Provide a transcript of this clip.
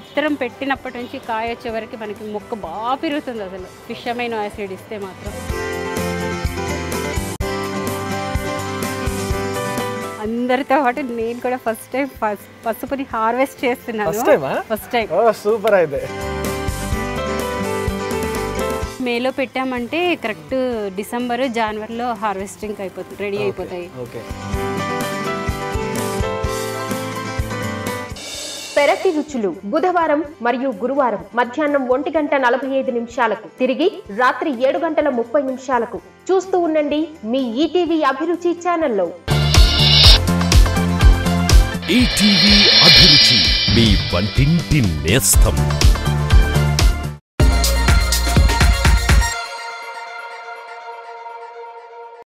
విత్తనం పెట్టినప్పటి నుంచి కాయ వచ్చే వరకు మనకి మొక్క బాగా పెరుగుతుంది అసలు. ఫిష్ అమైనో యాసిడ్ ఇస్తే మాత్రం. అందరితో పాటు నేను కూడా ఫస్ట్ టైం పసుపుని హార్వెస్ట్ చేస్తున్నాను? ఫస్ట్ టైం సూపర్ అయితే. మేలో పెట్టామంటే కరెక్ట్ డిసెంబర్ జనవరిలో హార్వెస్టింగ్ అయిపోతుంది రెడీ అయిపోతాయి. ఓకే పెరటి రుచులు బుధవారం మరియు గురువారం మధ్యాహ్నం ఒంటి గంట నలభై ఐదు నిమిషాలకు తిరిగి రాత్రి ఏడు గంటల ముప్పై నిమిషాలకు చూస్తూ ఉండండి మీ ఈటీవీ అభిరుచి ఛానల్లో. ఈటీవీ అభిరుచి మీ వంటింటి నేస్తం.